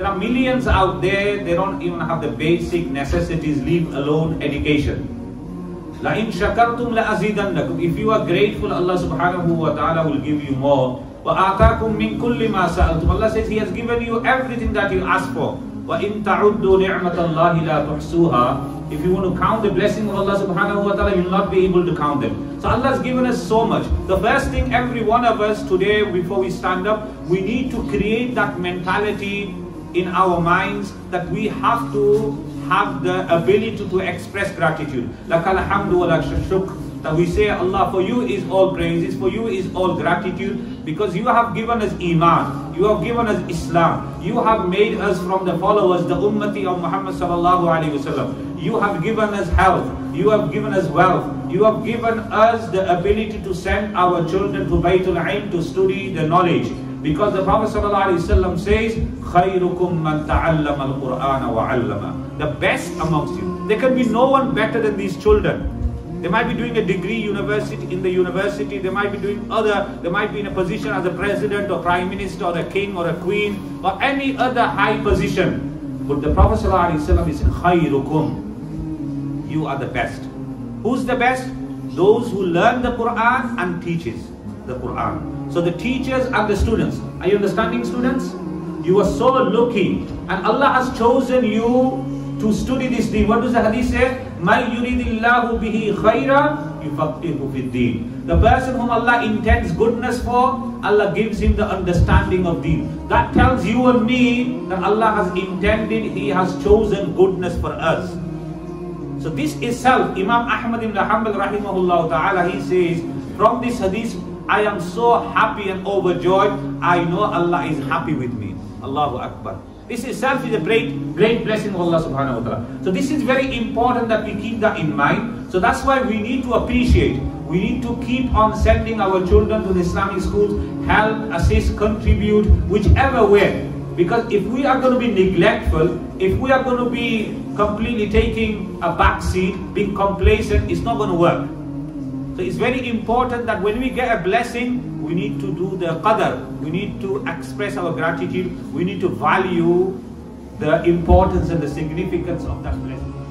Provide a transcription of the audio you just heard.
There are millions out there, they don't even have the basic necessities, leave alone education. لَإِن شَكَرْتُمْ لَأَزِيدَنَّكُمْ If you are grateful, Allah subhanahu wa ta'ala will give you more. وَآتَاكُم مِّن كُلِّ مَا سَأَلْتُمْ Allah says He has given you everything that you ask for. وَإِن تَعُدُّوا نِعْمَةَ اللَّهِ لَا تُحْصُوهَا If you want to count the blessing of Allah subhanahu wa ta'ala, you will not be able to count them. So Allah has given us so much. The first thing every one of us today, before we stand up, we need to create that mentality in our minds that we have to have the ability to express gratitude. Like alhamdu wa shukr. That we say, Allah, for you is all praises, for you is all gratitude, because you have given us Iman, you have given us Islam, you have made us from the followers, the Ummati of Muhammad sallallahu alaihi wasallam. You have given us health, you have given us wealth, you have given us the ability to send our children to Baytul Ain to study the knowledge. Because the Prophet ﷺ says, خَيْرُكُمْ مَنْ تَعَلَّمَ الْقُرْآنَ وَعَلَّمَ The best amongst you. There can be no one better than these children. They might be doing a degree university in the university. They might be doing other. They might be in a position as a president or prime minister or a king or a queen or any other high position. But the Prophet ﷺ is khayrukum. You are the best. Who's the best? Those who learn the Quran and teaches the Quran. So the teachers and the students. Are you understanding, students? You are so lucky, and Allah has chosen you to study this deen. What does the hadith say? مَنْ يُرِيدِ اللَّهُ بِهِ خَيْرًا يُفَقِّهُ فِي الدِّينِ The person whom Allah intends goodness for, Allah gives him the understanding of deen. That tells you and me that Allah has intended, He has chosen goodness for us. So this itself, Imam Ahmad ibn Hanbal rahimahullah ta'ala, he says, from this hadith, I am so happy and overjoyed. I know Allah is happy with me. Allahu Akbar. This itself is a great, great blessing of Allah subhanahu wa ta'ala. So this is very important that we keep that in mind. So that's why we need to appreciate. We need to keep on sending our children to the Islamic schools, help, assist, contribute, whichever way. Because if we are going to be neglectful, if we are going to be completely taking a back seat, being complacent, it's not going to work. So it's very important that when we get a blessing, we need to do the qadr, we need to express our gratitude, we need to value the importance and the significance of that blessing.